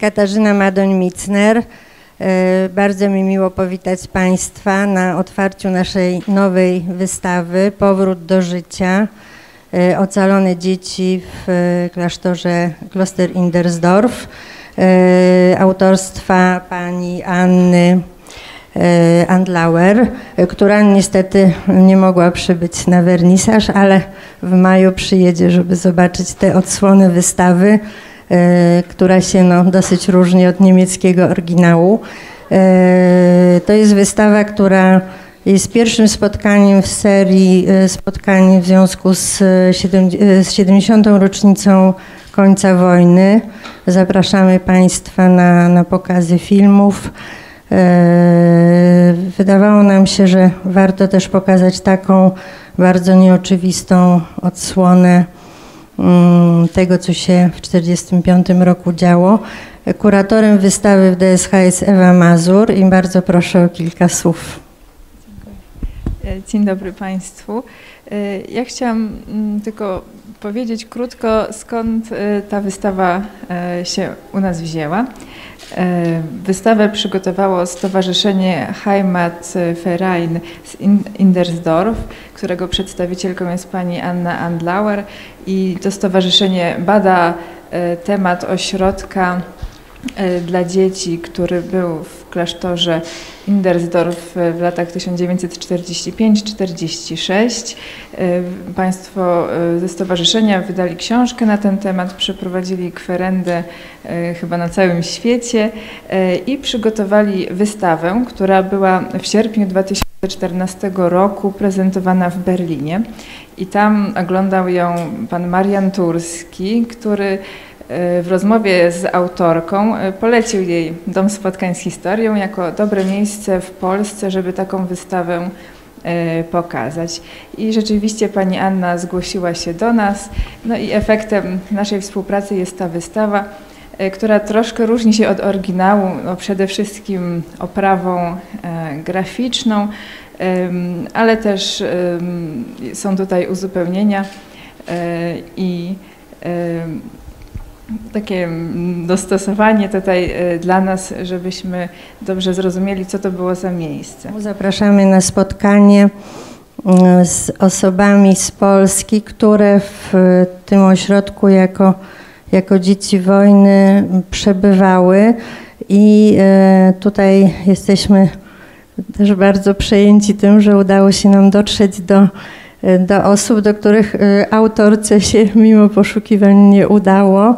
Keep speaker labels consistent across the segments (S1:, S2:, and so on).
S1: Katarzyna Madoń-Micner. E, Bardzo mi miło powitać Państwa na otwarciu naszej nowej wystawy Powrót do życia. e, Ocalone dzieci w e, klasztorze Kloster Indersdorf autorstwa pani Anny Andlauer, która niestety nie mogła przybyć na wernisaż, ale w maju przyjedzie, żeby zobaczyć te odsłony wystawy, która się no, dosyć różni od niemieckiego oryginału. E, To jest wystawa, która jest pierwszym spotkaniem w serii e, spotkań w związku z, e, siedem- e, z 70. rocznicą końca wojny. Zapraszamy Państwa na, na pokazy filmów. E, Wydawało nam się, że warto też pokazać taką bardzo nieoczywistą odsłonę tego, co się w 1945 roku działo. Kuratorem wystawy w DSH jest Ewa Mazur i bardzo proszę o kilka słów.
S2: E, Dzień dobry Państwu. E, Ja chciałam mm, tylko powiedzieć krótko, skąd e, ta wystawa się u nas wzięła. E, Wystawę przygotowało Stowarzyszenie Heimat Verein z In- Indersdorf, którego przedstawicielką jest pani Anna Andlauer i to stowarzyszenie bada e, temat ośrodka dla dzieci, który był w klasztorze Indersdorf w latach 1945-46. E, Państwo e, ze stowarzyszenia wydali książkę na ten temat, przeprowadzili kwerendę e, chyba na całym świecie e, i przygotowali wystawę, która była w sierpniu 2014 roku prezentowana w Berlinie. I tam oglądał ją pan Marian Turski, który e, w rozmowie z autorką e, polecił jej Dom Spotkań z Historią jako dobre miejsce w Polsce, żeby taką wystawę e, pokazać. I rzeczywiście pani Anna zgłosiła się do nas, no i efektem naszej współpracy jest ta wystawa, e, która troszkę różni się od oryginału, no przede wszystkim oprawą graficzną, ale też są tutaj uzupełnienia i takie mm, dostosowanie tutaj e, dla nas, żebyśmy dobrze zrozumieli, co to było za miejsce.
S1: Zapraszamy na spotkanie mm, z osobami z Polski, które w e, tym ośrodku jako, jako dzieci wojny przebywały i tutaj jesteśmy też bardzo przejęci tym, że udało się nam dotrzeć do, do osób, do których e, autorce się mimo poszukiwań nie udało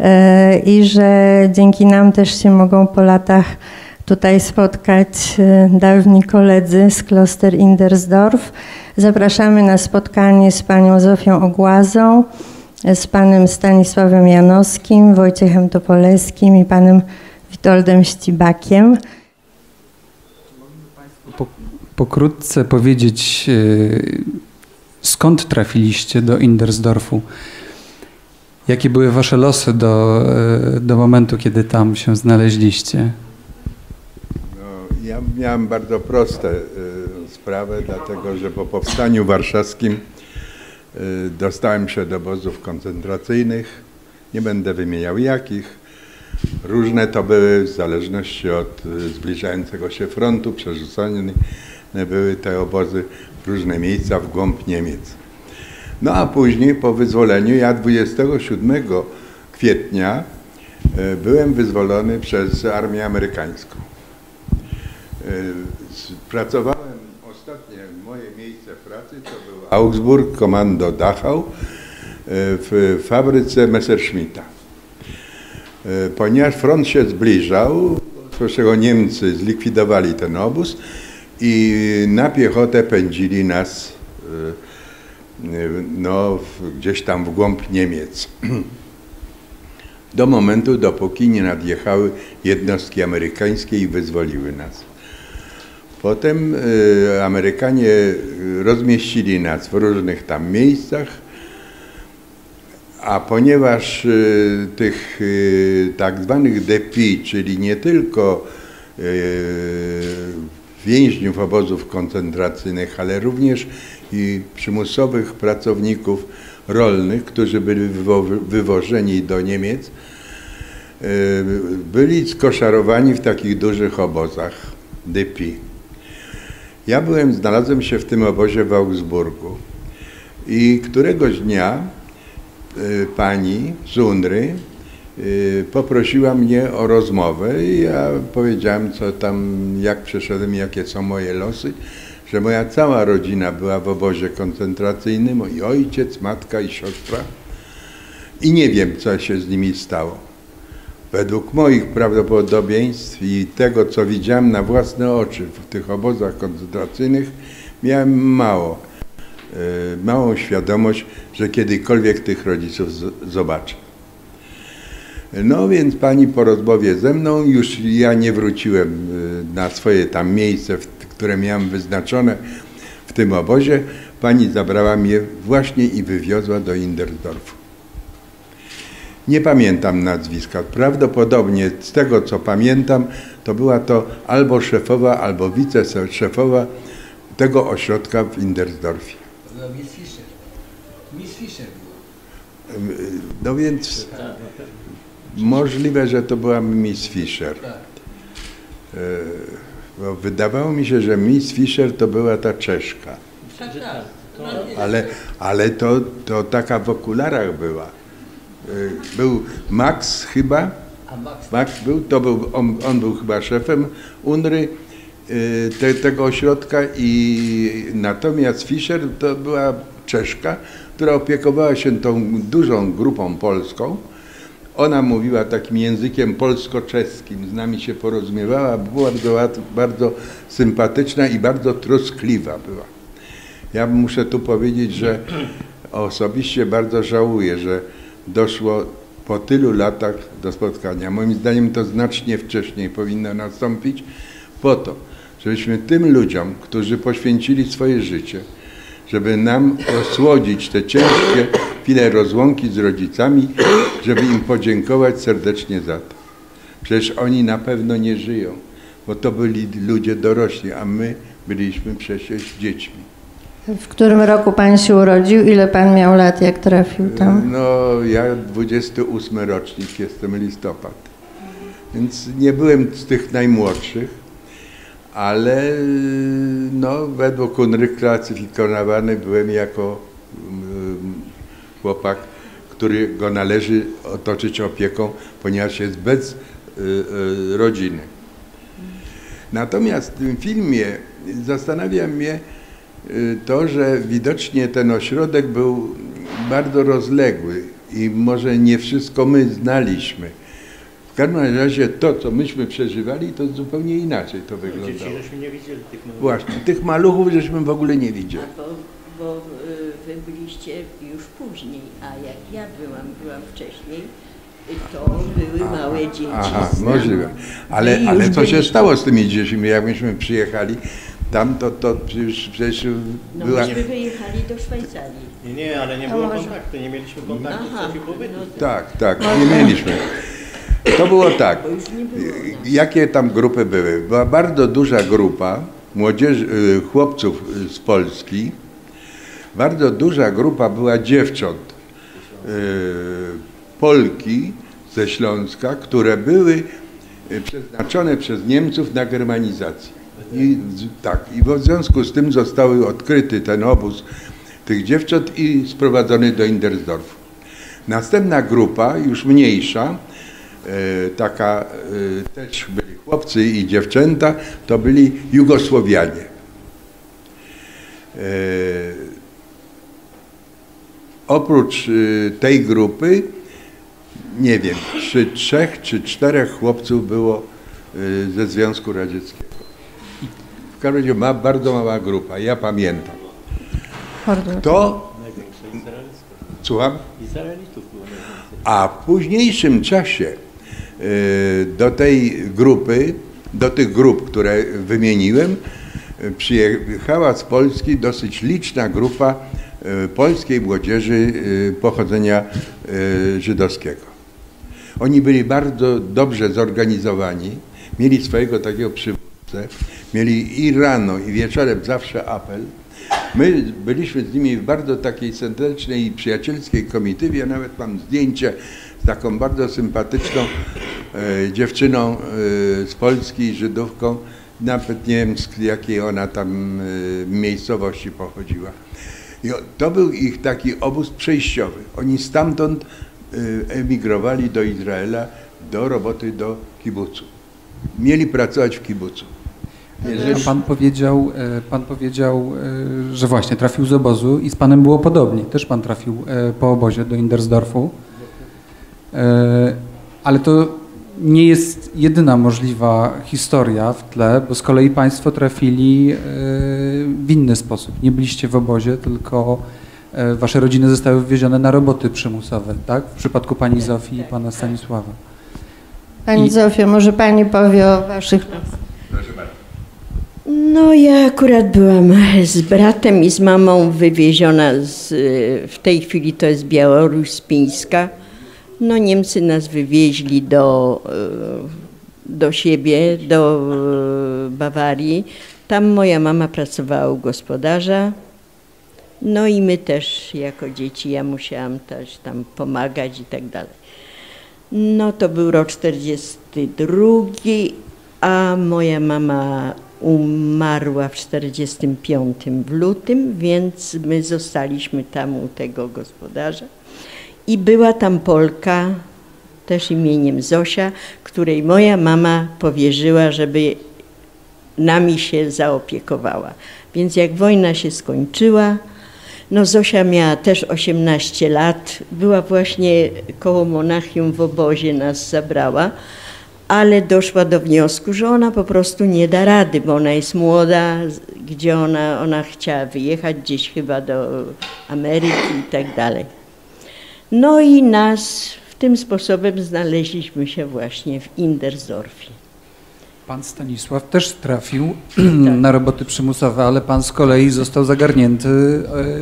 S1: e, i że dzięki nam też się mogą po latach tutaj spotkać e, dawni koledzy z Kloster Indersdorf. Zapraszamy na spotkanie z panią Zofią Ogłazą, z panem Stanisławem Janowskim, Wojciechem Topoleskim i panem Witoldem Ścibakiem.
S3: Po, pokrótce powiedzieć, skąd trafiliście do Indersdorfu? Jakie były wasze losy do, e, do momentu, kiedy tam się znaleźliście?
S4: No, ja miałem bardzo proste y, sprawę, dlatego że po powstaniu warszawskim y, dostałem się do obozów koncentracyjnych. Nie będę wymieniał jakich. Różne to były w zależności od zbliżającego się frontu, przerzucone były te obozy różne miejsca w głąb Niemiec. No a później po wyzwoleniu, ja 27 kwietnia y, byłem wyzwolony przez armię amerykańską. Y, Pracowałem ostatnie moje miejsce pracy to był Augsburg, komando Dachau y, w fabryce Messerschmitta. Ponieważ front się zbliżał, czego Niemcy zlikwidowali ten obóz i na piechotę pędzili nas y, no, gdzieś tam w głąb Niemiec. Do momentu, dopóki nie nadjechały jednostki amerykańskie i wyzwoliły nas. Potem y, Amerykanie rozmieścili nas w różnych tam miejscach, a ponieważ y, tych tak zwanych DPI, czyli nie tylko więźniów obozów koncentracyjnych, ale również i przymusowych pracowników rolnych, którzy byli wywo- wywożeni do Niemiec, y, byli skoszarowani w takich dużych obozach DPI. Ja byłem, znalazłem się w tym obozie w Augsburgu i któregoś dnia y, pani z poprosiła mnie o rozmowę i ja powiedziałem, co tam, jak przeszedłem, jakie są moje losy, że moja cała rodzina była w obozie koncentracyjnym, mój ojciec, matka i siostra i nie wiem, co się z nimi stało. Według moich prawdopodobieństw i tego, co widziałem na własne oczy w tych obozach koncentracyjnych, miałem mało, e, małą świadomość, że kiedykolwiek tych rodziców zobaczę. No więc pani po rozmowie ze mną, już ja nie wróciłem e, na swoje tam miejsce, w- które miałem wyznaczone w tym obozie. Pani zabrała mnie właśnie i wywiozła do Indersdorfu. Nie pamiętam nazwiska. Prawdopodobnie z tego co pamiętam, to była to albo szefowa, albo wiceszefowa tego ośrodka w Indersdorfie.
S5: No, Miss Fisher. Miss Fisher była.
S4: No więc możliwe, że to była Miss Fisher.
S5: Tak.
S4: E, Bo wydawało mi się, że Miss Fisher to była ta Czeszka.
S5: Tak, tak.
S4: Ale, ale to, to taka w okularach była. E, Był Max chyba.
S5: A Max
S4: był, to był, on, on był chyba szefem UNRY y, te, tego ośrodka i natomiast Fischer to była Czeszka, która opiekowała się tą dużą grupą polską. Ona mówiła takim językiem polsko-czeskim, z nami się porozumiewała, była bardzo, bardzo sympatyczna i bardzo troskliwa była. Ja muszę tu powiedzieć, że osobiście bardzo żałuję, że doszło po tylu latach do spotkania. Moim zdaniem to znacznie wcześniej powinno nastąpić po to, żebyśmy tym ludziom, którzy poświęcili swoje życie, żeby nam osłodzić te ciężkie chwile rozłąki z rodzicami, żeby im podziękować serdecznie za to. Przecież oni na pewno nie żyją, bo to byli ludzie dorośli, a my byliśmy przecież dziećmi.
S1: W którym roku pan się urodził? Ile pan miał lat, jak trafił tam?
S4: No, ja 28 rocznik jestem listopad. Więc nie byłem z tych najmłodszych, ale no, według UNRY klasyfikowany byłem jako mm, chłopak, który go należy otoczyć opieką, ponieważ jest bez y, y, rodziny. Natomiast w tym filmie zastanawia mnie y, to, że widocznie ten ośrodek był bardzo rozległy i może nie wszystko my znaliśmy. W każdym razie to, co myśmy przeżywali, to zupełnie inaczej to wyglądało.
S6: Dzieci żeśmy nie widzieli tych maluchów.
S4: Właśnie, tych maluchów żeśmy w ogóle nie widzieli.
S7: A bo, bo y, wy byliście już później, a jak ja byłam, byłam wcześniej, to były małe dzieci.
S4: Aha, możliwe. Ale, ale co się stało z tymi dziećmi, jak myśmy przyjechali? Tam to, to przecież, przecież
S7: No
S4: była...
S7: myśmy wyjechali do Szwajcarii.
S6: Nie, nie, ale nie było kontaktu, nie mieliśmy kontaktu
S7: Aha,
S6: czasie pobytu.
S7: no. Tak,
S4: tak, nie mieliśmy. To było tak. Jakie tam grupy były? Była bardzo duża grupa młodzieży, y, chłopców z Polski. Bardzo duża grupa była dziewcząt y, Polki ze Śląska, które były y, przeznaczone przez Niemców na germanizację. I, tak, i w związku z tym zostały odkryty ten obóz tych dziewcząt i sprowadzony do Indersdorfu. Następna grupa, już mniejsza, taka e, też byli chłopcy i dziewczęta, to byli Jugosłowianie. E, Oprócz e, tej grupy, nie wiem, czy trzech czy czterech chłopców było ze Związku Radzieckiego. W każdym razie ma bardzo mała grupa, ja pamiętam. To, słucham?
S6: Izraelitów było najwięcej.
S4: A w późniejszym czasie do tej grupy, do tych grup, które wymieniłem, y, przyjechała z Polski dosyć liczna grupa y, polskiej młodzieży y, pochodzenia y, żydowskiego. Oni byli bardzo dobrze zorganizowani, mieli swojego takiego przywódcę, mieli i rano, i wieczorem zawsze apel. My byliśmy z nimi w bardzo takiej serdecznej i przyjacielskiej komitywie. Nawet mam zdjęcie taką bardzo sympatyczną e, dziewczyną e, z Polski, Żydówką. Nawet nie wiem z jakiej ona tam e, miejscowości pochodziła. I to był ich taki obóz przejściowy. Oni stamtąd e, emigrowali do Izraela do roboty do kibucu. Mieli pracować w kibucu.
S3: A pan powiedział, pan powiedział, że właśnie trafił z obozu i z panem było podobnie. Też pan trafił po obozie do Indersdorfu. E, Ale to nie jest jedyna możliwa historia w tle, bo z kolei państwo trafili e, w inny sposób. Nie byliście w obozie, tylko e, wasze rodziny zostały wywiezione na roboty przymusowe, tak? W przypadku pani Zofii i pana Stanisława.
S1: Pani
S3: I-
S1: Zofio, może Pani powie o Waszych...
S7: No ja akurat byłam z bratem i z mamą wywieziona z, w tej chwili to jest Białoruś z Pińska. No Niemcy nas wywieźli do, e, do siebie, do e, Bawarii. Tam moja mama pracowała u gospodarza. No i my też jako dzieci, ja musiałam też tam pomagać i tak dalej. No to był rok 42, a moja mama umarła w 45 w lutym, więc my zostaliśmy tam u tego gospodarza. I była tam Polka, też imieniem Zosia, której moja mama powierzyła, żeby nami się zaopiekowała. Więc jak wojna się skończyła, no Zosia miała też 18 lat, była właśnie koło Monachium w obozie nas zabrała, ale doszła do wniosku, że ona po prostu nie da rady, bo ona jest młoda, gdzie ona, ona chciała wyjechać gdzieś chyba do Ameryki i tak dalej. No i nas w tym sposobem znaleźliśmy się właśnie w Indersdorfie.
S3: Pan Stanisław też trafił na roboty przymusowe, ale pan z kolei został zagarnięty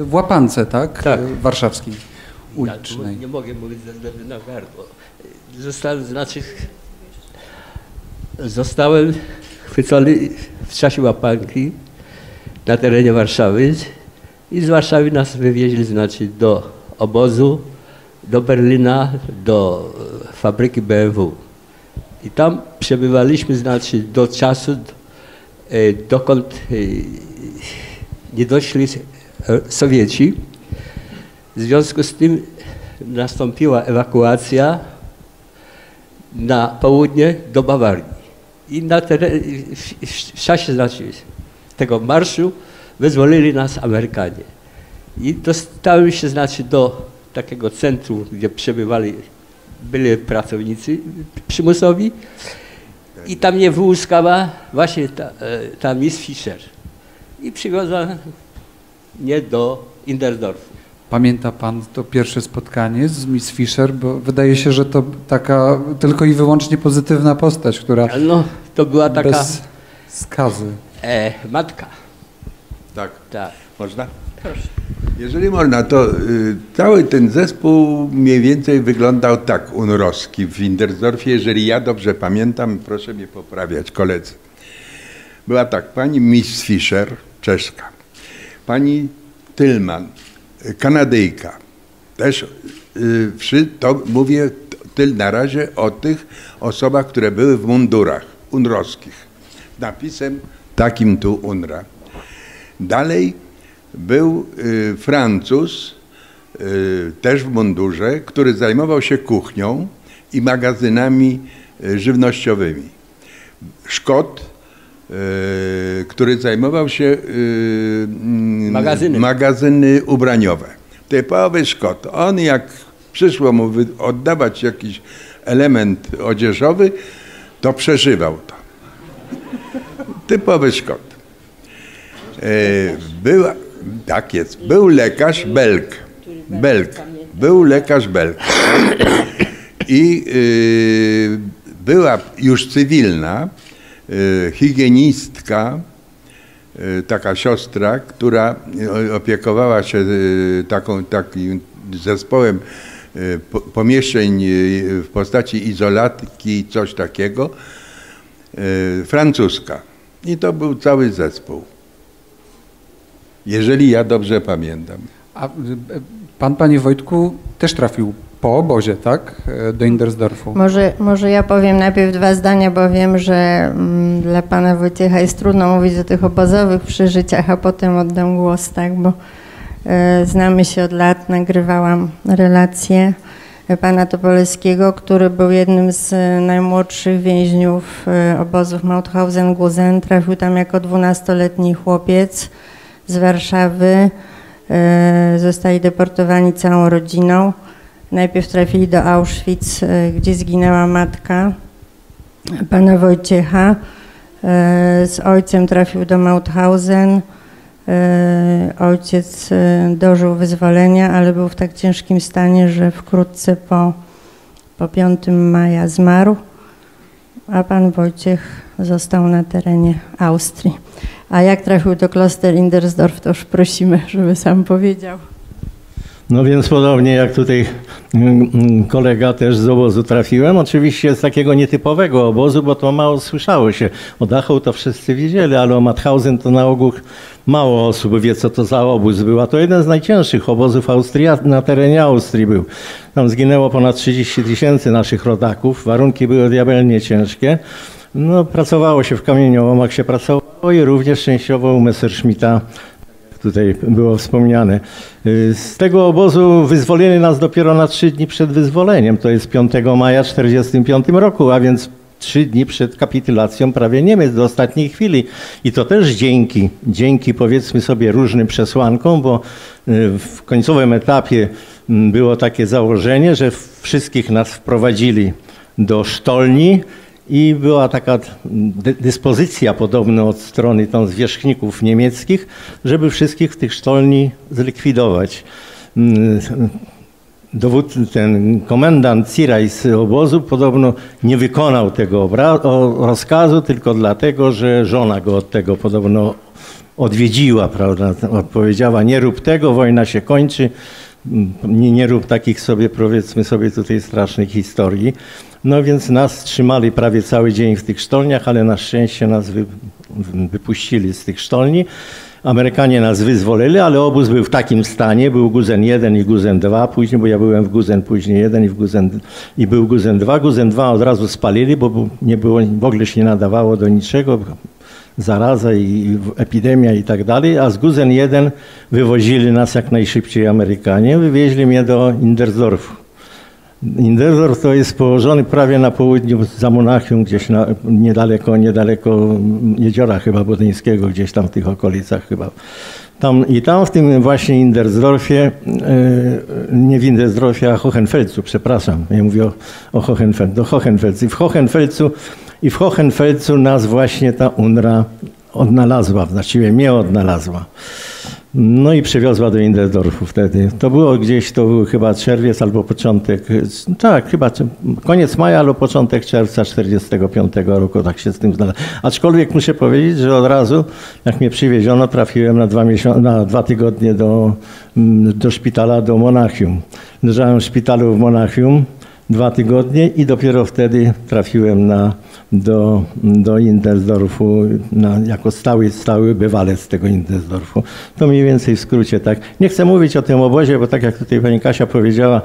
S3: e, w łapance, tak?
S8: Tak.
S3: Warszawskiej,
S8: Tak,
S3: ulicznej.
S8: bo nie mogę mówić ze względu na gardło. Zostałem, znaczy, zostałem chwycony w czasie łapanki na terenie Warszawy i z Warszawy nas wywieźli, znaczy, do obozu, do Berlina, do e, fabryki BMW. I tam przebywaliśmy, znaczy, do czasu, e, dokąd e, nie doszli Sowieci. W związku z tym nastąpiła ewakuacja na południe do Bawarii. I na teren, w czasie znaczy, tego marszu wyzwolili nas Amerykanie. I dostałem się znaczy, do takiego centrum, gdzie przebywali byli pracownicy przymusowi i tam mnie wyłuskała właśnie ta, e, ta Miss Fisher i przywiozła mnie do Indersdorfu.
S3: Pamięta pan to pierwsze spotkanie z Miss Fisher, bo wydaje się, że to taka tylko i wyłącznie pozytywna postać, która
S8: No, to była taka
S3: bez skazy.
S8: e, matka.
S4: Tak.
S8: Tak.
S4: Można? Jeżeli można, to y, cały ten zespół mniej więcej wyglądał tak unrowski w Windersdorfie, jeżeli ja dobrze pamiętam, proszę mnie poprawiać koledzy. Była tak, pani Miss Fisher, czeska, pani Tillman, y, Kanadyjka, też y, wszy- to mówię tyl na razie o tych osobach, które były w mundurach unrowskich, napisem takim tu UNRA. Dalej był y, Francuz, y, też w mundurze, który zajmował się kuchnią i magazynami y, żywnościowymi. Szkot, który zajmował się mm,
S8: Magazynem.
S4: magazyny ubraniowe. Typowy Szkot. On jak przyszło mu oddawać jakiś element odzieżowy, to przeżywał to. typowy Szkot. Była, tak jest, był lekarz Belk. Belk. Był lekarz Belk. I y, była już cywilna y, higienistka, y, taka siostra, która opiekowała się taką, takim zespołem po- pomieszczeń w postaci izolatki, coś takiego, francuska. I to był cały zespół. Jeżeli ja dobrze pamiętam.
S3: A y, y, pan, panie Wojtku, też trafił po obozie, tak? E, Do Indersdorfu.
S1: Może, może ja powiem najpierw dwa zdania, bo wiem, że mm, dla pana Wojciecha jest trudno mówić o tych obozowych przeżyciach, a potem oddam głos, tak, bo e, znamy się od lat, nagrywałam relacje pana Topoleskiego, który był jednym z e, najmłodszych więźniów e, obozów Mauthausen-Gusen. Trafił tam jako dwunastoletni chłopiec z Warszawy. E, Zostali deportowani całą rodziną. Najpierw trafili do Auschwitz, e, gdzie zginęła matka pana Wojciecha. E, Z ojcem trafił do Mauthausen. Ojciec dożył wyzwolenia, ale był w tak ciężkim stanie, że wkrótce po, po 5 maja zmarł, a pan Wojciech został na terenie Austrii. A jak trafił do Kloster Indersdorf, to już prosimy, żeby sam powiedział.
S6: No więc podobnie jak tutaj mm, mm, kolega też z obozu trafiłem, oczywiście z takiego nietypowego obozu, bo to mało słyszało się. O Dachau to wszyscy wiedzieli, ale o Mauthausen to na ogół mało osób wie, co to za obóz był. A to jeden z najcięższych obozów Austria, na terenie Austrii był. Tam zginęło ponad 30 tysięcy naszych rodaków, warunki były diabelnie ciężkie. No, pracowało się w kamieniołomach, się pracowało i również częściowo u Messerschmitta tutaj było wspomniane. Y, Z tego obozu wyzwolili nas dopiero na trzy dni przed wyzwoleniem, to jest 5 maja 1945 roku, a więc trzy dni przed kapitulacją prawie Niemiec do ostatniej chwili. I to też dzięki, dzięki powiedzmy sobie różnym przesłankom, bo y, w końcowym etapie mm, było takie założenie, że wszystkich nas wprowadzili do sztolni, i była taka dy- dyspozycja podobno od strony tam zwierzchników niemieckich, żeby wszystkich tych sztolni zlikwidować. Mm, Dowód, ten komendant Ciraj z obozu podobno nie wykonał tego rozkazu tylko dlatego, że żona go od tego podobno odwiedziła, prawda? Odpowiedziała, nie rób tego, wojna się kończy, nie, nie rób takich sobie, powiedzmy sobie tutaj strasznych historii. No więc nas trzymali prawie cały dzień w tych sztolniach, ale na szczęście nas wy, wypuścili z tych sztolni. Amerykanie nas wyzwolili, ale obóz był w takim stanie, był Guzen 1 i Guzen 2 później, bo ja byłem w Guzen później 1 i, w Guzen, i był Guzen 2. Guzen 2 od razu spalili, bo nie było, w ogóle się nie nadawało do niczego, zaraza i epidemia i tak dalej, a z Guzen 1 wywozili nas jak najszybciej Amerykanie, wywieźli mnie do Indersdorfu. Indersdorf to jest położony prawie na południu za Monachium, gdzieś na, niedaleko, niedaleko jeziora chyba Bodyńskiego, gdzieś tam w tych okolicach chyba. Tam, I tam w tym właśnie Indersdorfie, e, nie w Indersdorfie, a Hohenfeldzu, przepraszam, ja mówię o, o Hohenfeldzu, do Hohenfeldzu. I w Hohenfeldzu, I w Hohenfeldzu nas właśnie ta UNRA odnalazła, znaczy mnie odnalazła. No i przywiozła do Indersdorfu wtedy. To było gdzieś, to był chyba czerwiec albo początek, tak, chyba koniec maja albo początek czerwca 45 roku, tak się z tym znalazłem. Aczkolwiek muszę powiedzieć, że od razu, jak mnie przywieziono, trafiłem na dwa, na dwa tygodnie do, mm, do szpitala, do Monachium. Leżałem w szpitalu w Monachium dwa tygodnie i dopiero wtedy trafiłem na, do, do Indersdorfu na, jako stały, stały bywalec tego Indersdorfu. To mniej więcej w skrócie tak. Nie chcę mówić o tym obozie, bo tak jak tutaj pani Kasia powiedziała,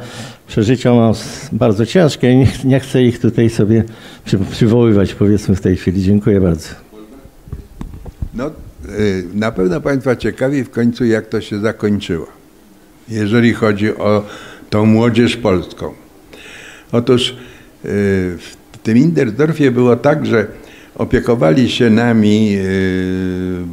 S6: przeżycia mam bardzo ciężkie i nie, nie chcę ich tutaj sobie przy, przywoływać powiedzmy w tej chwili. Dziękuję bardzo.
S4: No, y, na pewno Państwa ciekawi w końcu, jak to się zakończyło, jeżeli chodzi o tą młodzież polską. Otóż y, w tym Indersdorfie było tak, że opiekowali się nami y,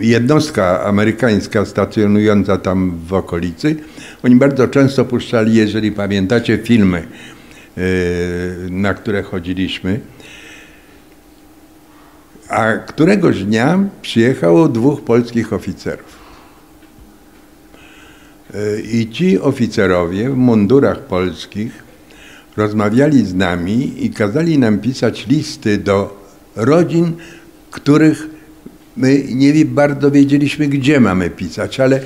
S4: jednostka amerykańska stacjonująca tam w okolicy. Oni bardzo często puszczali, jeżeli pamiętacie, filmy, y, na które chodziliśmy. A któregoś dnia przyjechało dwóch polskich oficerów. E, I ci oficerowie w mundurach polskich rozmawiali z nami i kazali nam pisać listy do rodzin, których my nie bardzo wiedzieliśmy, gdzie mamy pisać, ale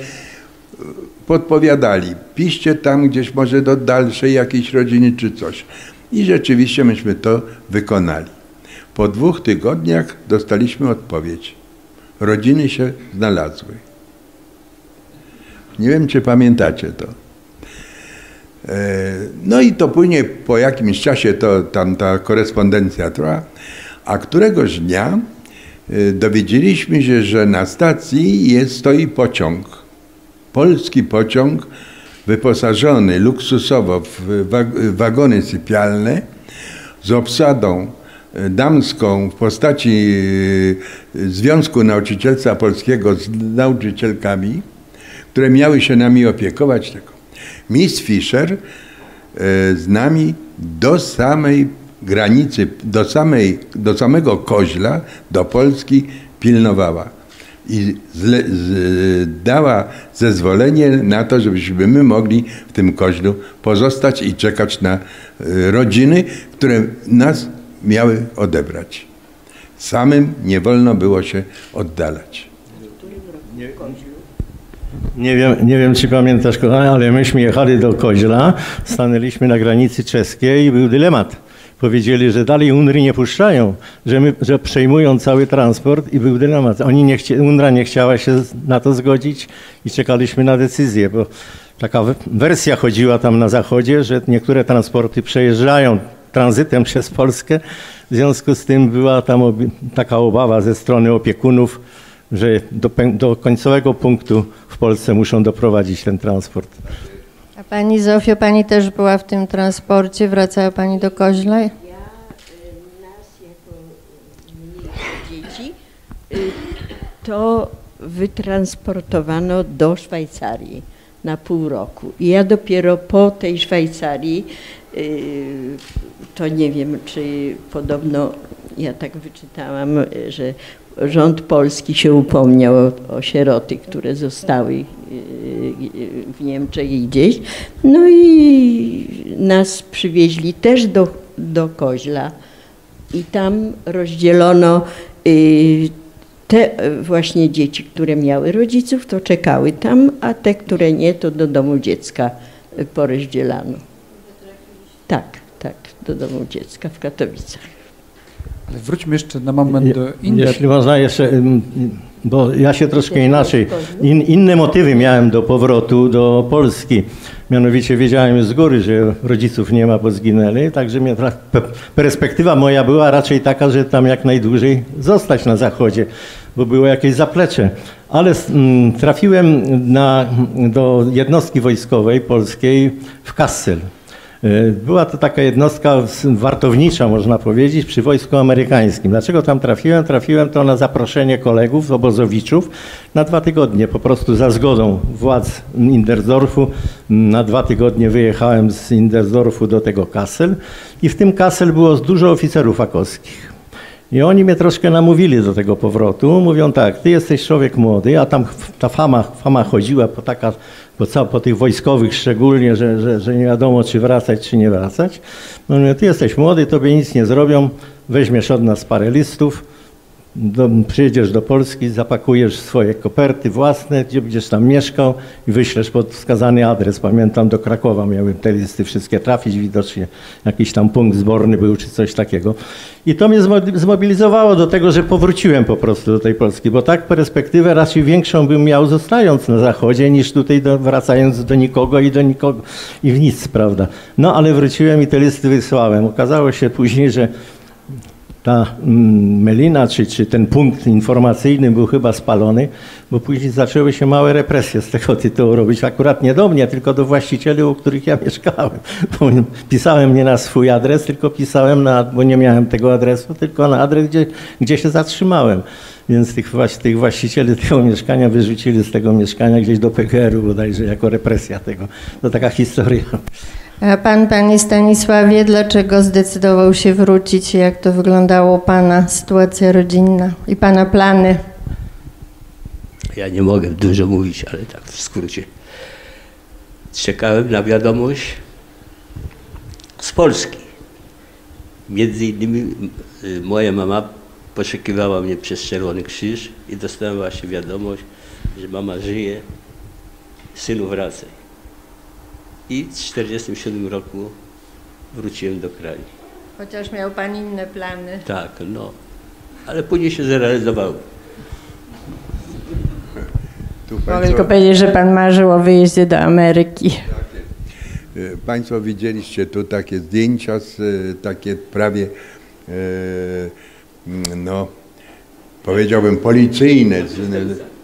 S4: podpowiadali, piszcie tam gdzieś może do dalszej jakiejś rodziny czy coś. I rzeczywiście myśmy to wykonali. Po dwóch tygodniach dostaliśmy odpowiedź. Rodziny się znalazły. Nie wiem, czy pamiętacie to. E, no i to później po jakimś czasie to tam ta korespondencja trwa, a któregoś dnia e, dowiedzieliśmy się, że na stacji jest, stoi pociąg polski pociąg wyposażony luksusowo w wagony sypialne z obsadą e, damską w postaci Związku Nauczycielstwa Polskiego z nauczycielkami, które miały się nami opiekować. Tego. Miss Fisher e, z nami do samej granicy, do, samej, do samego Koźla, do Polski pilnowała i zle, z, dała zezwolenie na to, żebyśmy my mogli w tym koźlu pozostać i czekać na y, rodziny, które nas miały odebrać. Samym nie wolno było się oddalać.
S6: Nie wiem, nie wiem, czy pamiętasz, kochanie, ale myśmy jechali do Koźla, stanęliśmy na granicy czeskiej i był dylemat powiedzieli, że dalej UNRY nie puszczają, że, my, że przejmują cały transport i był dylemat. Oni nie chci, UNRWA nie chciała się na to zgodzić i czekaliśmy na decyzję, bo taka wersja chodziła tam na zachodzie, że niektóre transporty przejeżdżają tranzytem przez Polskę. W związku z tym była tam taka obawa ze strony opiekunów, że do, do końcowego punktu Polsce muszą doprowadzić ten transport.
S1: A pani Zofio, pani też była w tym transporcie, wracała pani do Koźla?
S7: Ja, y, nas jako dzieci, y, to wytransportowano do Szwajcarii na pół roku. I ja dopiero po tej Szwajcarii, y, to nie wiem, czy podobno, ja tak wyczytałam, że rząd polski się upomniał o, o sieroty, które zostały y, y, w Niemczech i gdzieś. No i nas przywieźli też do, do Koźla i tam rozdzielono y, te właśnie dzieci, które miały rodziców, to czekały tam, a te, które nie, to do domu dziecka porozdzielano. Tak, tak, do domu dziecka w Katowicach.
S3: Ale wróćmy jeszcze na moment do
S6: innych. Jeśli można jeszcze, bo ja się troszkę inaczej, in, inne motywy miałem do powrotu do Polski. Mianowicie wiedziałem z góry, że rodziców nie ma, bo zginęli, także mnie, perspektywa moja była raczej taka, że tam jak najdłużej zostać na zachodzie, bo było jakieś zaplecze. Ale trafiłem na, do jednostki wojskowej polskiej w Kassel. E, była to taka jednostka wartownicza, można powiedzieć, przy wojsku amerykańskim. Dlaczego tam trafiłem? Trafiłem to na zaproszenie kolegów, obozowiczów na dwa tygodnie, po prostu za zgodą władz Indersdorfu. Na dwa tygodnie wyjechałem z Indersdorfu do tego Kassel i w tym Kassel było dużo oficerów akowskich. I oni mnie troszkę namówili do tego powrotu. Mówią tak, ty jesteś człowiek młody, a tam ta fama, fama chodziła po taka po, po tych wojskowych szczególnie, że, że, że nie wiadomo, czy wracać, czy nie wracać. No ty jesteś młody, tobie nic nie zrobią, weźmiesz od nas parę listów, do, przyjedziesz do Polski, zapakujesz swoje koperty własne, gdzie będziesz tam mieszkał i wyślesz pod wskazany adres. Pamiętam, do Krakowa miałem te listy wszystkie trafić, widocznie jakiś tam punkt zborny był czy coś takiego. I to mnie zmobilizowało do tego, że powróciłem po prostu do tej Polski, bo tak perspektywę raczej większą bym miał zostając na zachodzie, niż tutaj do, wracając do nikogo i do nikogo i w nic, prawda. No ale wróciłem i te listy wysłałem. Okazało się później, że ta mm, melina, czy, czy ten punkt informacyjny był chyba spalony, bo później zaczęły się małe represje z tego tytułu robić. Akurat nie do mnie, tylko do właścicieli, u których ja mieszkałem. Bo pisałem nie na swój adres, tylko pisałem na, bo nie miałem tego adresu, tylko na adres, gdzie, gdzie się zatrzymałem. Więc tych, tych właścicieli tego mieszkania wyrzucili z tego mieszkania gdzieś do PGR-u bodajże jako represja tego. To taka historia.
S1: A pan, panie Stanisławie, dlaczego zdecydował się wrócić? Jak to wyglądało pana sytuacja rodzinna i pana plany?
S8: Ja nie mogę dużo mówić, ale tak w skrócie. Czekałem na wiadomość z Polski. Między innymi y, moja mama poszukiwała mnie przez Czerwony Krzyż i dostałem właśnie wiadomość, że mama żyje, synu wracaj. I w 1947 roku wróciłem do kraju.
S1: Chociaż miał pan inne plany.
S8: Tak, no. Ale później się zrealizowały.
S1: Mogę tylko powiedzieć, że pan marzył o wyjeździe do Ameryki.
S4: e, państwo widzieliście tu takie zdjęcia, z, e, takie prawie, e, mm, no, powiedziałbym policyjne. Z,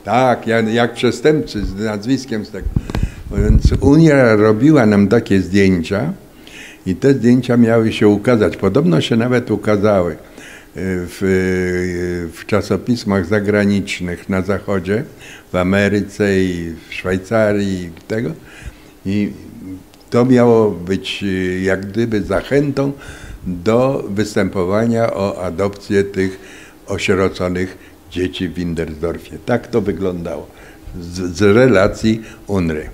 S4: tak, jak, jak przestępcy z nazwiskiem. Z tak. Więc Unia robiła nam takie zdjęcia i te zdjęcia miały się ukazać. Podobno się nawet ukazały e, w, w czasopismach zagranicznych na Zachodzie, w Ameryce i w Szwajcarii i tego. I to miało być e, jak gdyby zachętą do występowania o adopcję tych osieroconych dzieci w Windersdorfie. Tak to wyglądało z, z relacji UNRY.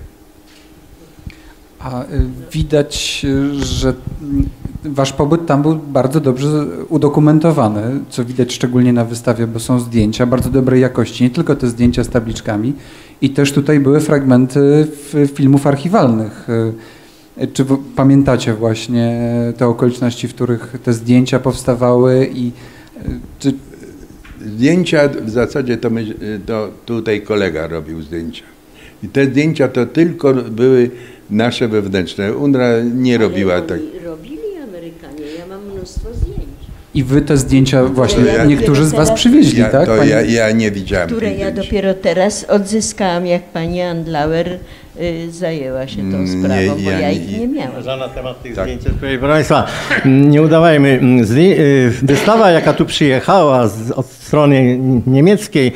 S3: A y, widać, y, że wasz pobyt tam był bardzo dobrze udokumentowany, co widać szczególnie na wystawie, bo są zdjęcia bardzo dobrej jakości, nie tylko te zdjęcia z tabliczkami, i też tutaj były fragmenty filmów archiwalnych. Y, Czy pamiętacie właśnie te okoliczności, w których te zdjęcia powstawały i czy
S4: Zdjęcia w zasadzie to, my, to tutaj kolega robił zdjęcia. I te zdjęcia to tylko były nasze wewnętrzne. UNRWA nie robiła
S7: Ale
S4: tak.
S7: oni Robili Amerykanie, ja mam mnóstwo zdjęć,
S3: i wy te zdjęcia właśnie
S4: ja-
S3: niektórzy z was
S7: teraz-
S3: przywieźli,
S4: Ja,
S3: tak?
S4: to ja, ja nie widziałem
S7: które ja
S4: zdjęć.
S7: dopiero teraz odzyskałam, jak pani Andlauer y, zajęła się tą
S4: Nie,
S7: sprawą, bo
S4: ja
S7: ja
S4: nie-
S7: ich nie miałam.
S6: Za na temat tych
S4: Tak.
S6: zdjęć. Proszę Państwa, mm, nie udawajmy. mm, y, Wystawa, jaka tu przyjechała z, od strony niemieckiej, y,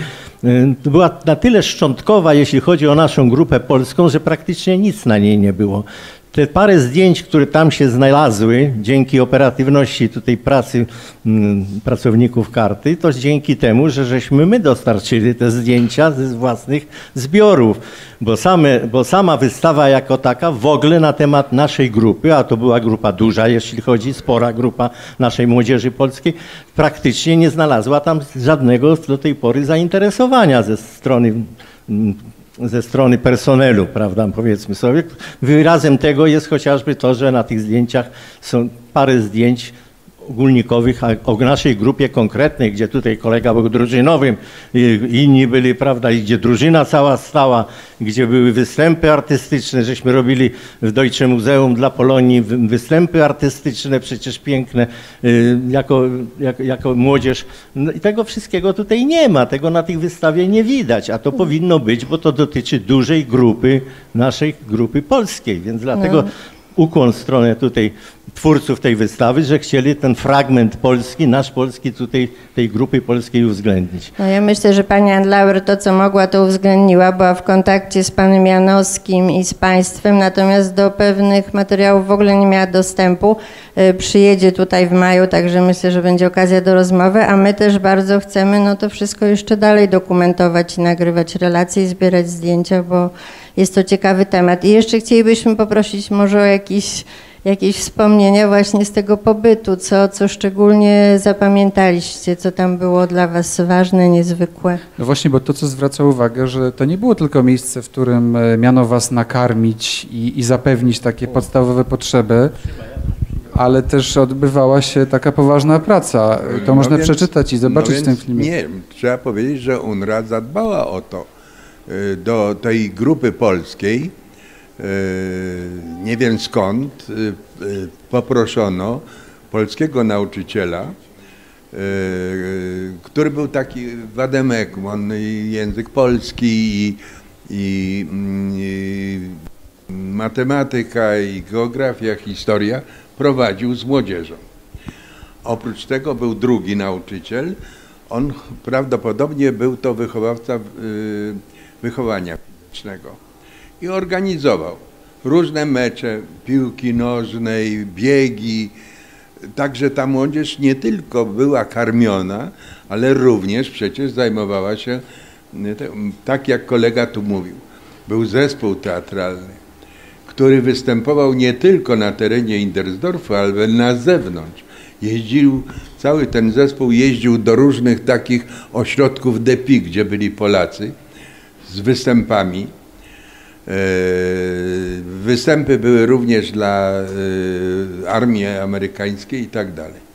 S6: była na tyle szczątkowa, jeśli chodzi o naszą grupę polską, że praktycznie nic na niej nie było. Te parę zdjęć, które tam się znalazły, dzięki operatywności tutaj pracy mm, pracowników karty, to dzięki temu, że żeśmy my dostarczyli te zdjęcia ze własnych zbiorów, bo, same, bo sama wystawa jako taka w ogóle na temat naszej grupy, a to była grupa duża, jeśli chodzi, spora grupa naszej młodzieży polskiej, praktycznie nie znalazła tam żadnego do tej pory zainteresowania ze strony mm, ze strony personelu, prawda, powiedzmy sobie. Wyrazem tego jest chociażby to, że na tych zdjęciach są parę zdjęć ogólnikowych a o naszej grupie konkretnej, gdzie tutaj kolega był drużynowym, inni byli, prawda, i gdzie drużyna cała stała, gdzie były występy artystyczne, żeśmy robili w Deutsche Muzeum dla Polonii wy- występy artystyczne, przecież piękne, y, jako, jako, jako młodzież. No i tego wszystkiego tutaj nie ma, tego na tych wystawie nie widać, a to powinno być, bo to dotyczy dużej grupy, naszej grupy polskiej, więc dlatego ukłon w stronę tutaj twórców tej wystawy, że chcieli ten fragment polski, nasz polski tutaj, tej grupy polskiej uwzględnić.
S1: No ja myślę, że pani Andlauer to, co mogła, to uwzględniła, była w kontakcie z panem Janowskim i z państwem, natomiast do pewnych materiałów w ogóle nie miała dostępu. Y, Przyjedzie tutaj w maju, także myślę, że będzie okazja do rozmowy, a my też bardzo chcemy no to wszystko jeszcze dalej dokumentować i nagrywać relacje i zbierać zdjęcia, bo jest to ciekawy temat. I jeszcze chcielibyśmy poprosić może o jakiś jakieś wspomnienia właśnie z tego pobytu, co, co szczególnie zapamiętaliście, co tam było dla Was ważne, niezwykłe.
S3: No właśnie, bo to, co zwraca uwagę, że to nie było tylko miejsce, w którym e, miano was nakarmić i, i zapewnić takie podstawowe potrzeby, ale też odbywała się taka poważna praca. To
S4: No
S3: można
S4: więc-
S3: przeczytać i zobaczyć
S4: no
S3: w tym filmie.
S4: Nie, trzeba powiedzieć, że UNRWA zadbała o to. Y, Do tej grupy polskiej, y, nie wiem skąd, y, poproszono polskiego nauczyciela, który był taki wademek, on język polski i, i, mm, i matematyka i geografia, historia prowadził z młodzieżą. Oprócz tego był drugi nauczyciel. On prawdopodobnie był to wychowawca wychowania fizycznego i organizował różne mecze piłki nożnej, biegi. Także ta młodzież nie tylko była karmiona, ale również przecież zajmowała się, tak jak kolega tu mówił, był zespół teatralny, który występował nie tylko na terenie Indersdorfu, ale na zewnątrz. Jeździł, cały ten zespół jeździł do różnych takich ośrodków DEPI, gdzie byli Polacy z występami. E, Występy były również dla e, armii amerykańskiej i tak dalej.